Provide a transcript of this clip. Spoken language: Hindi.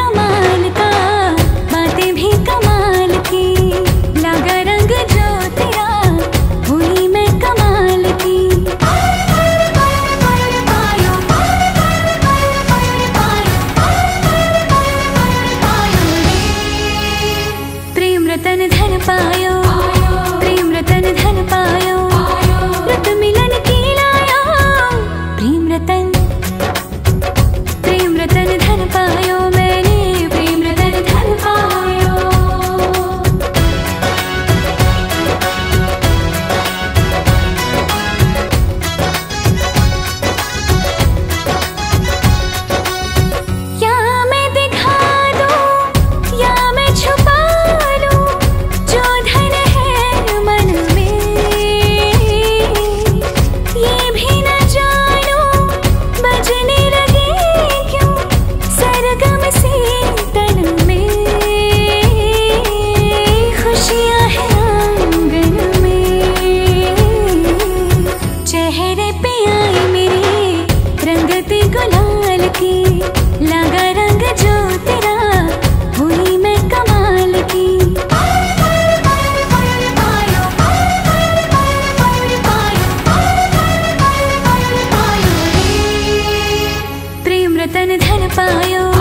कमाल का बातें भी कमाल तन धन पायो।